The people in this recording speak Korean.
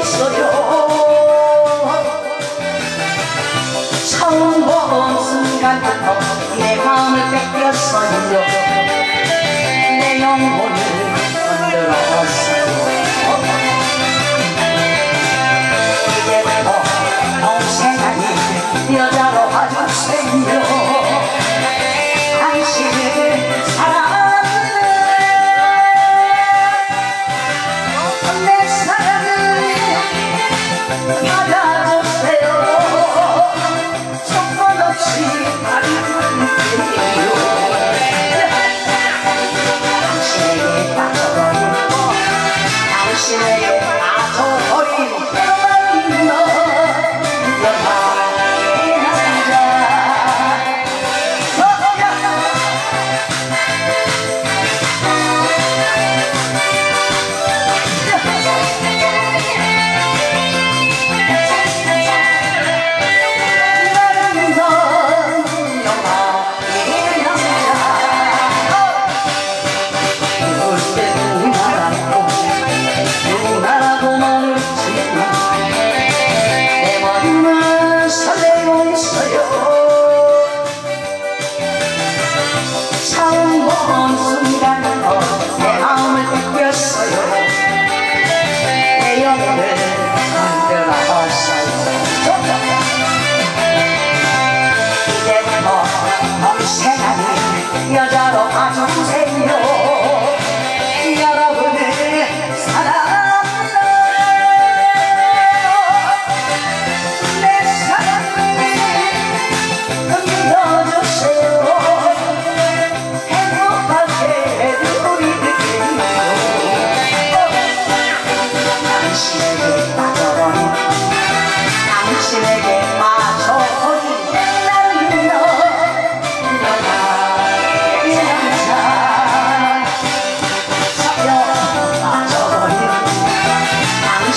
있어요 처음 보는 순간부터 내 마음을 뺏겼어요. 내 영혼 My